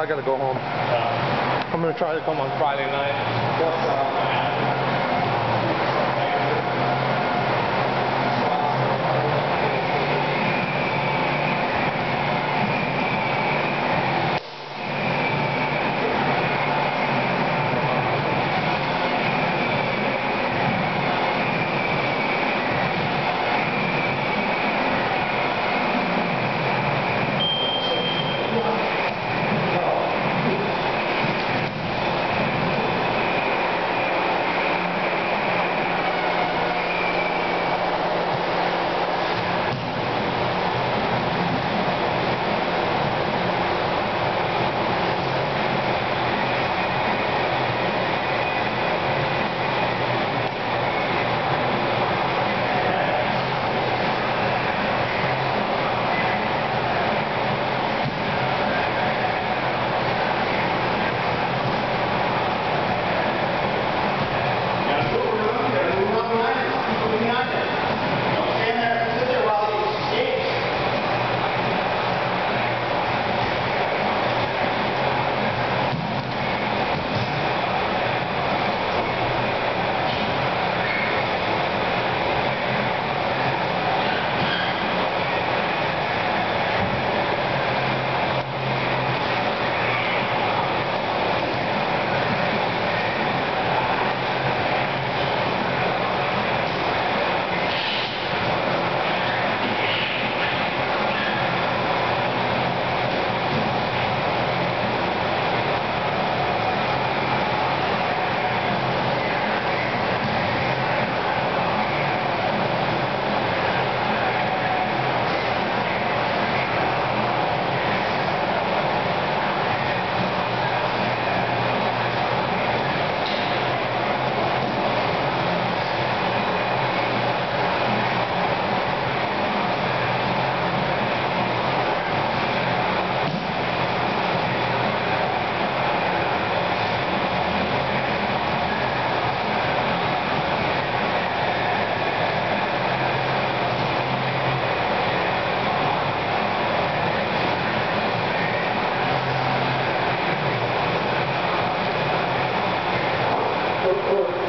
I gotta go home. I'm gonna try to come on Friday night. Uh, Gracias.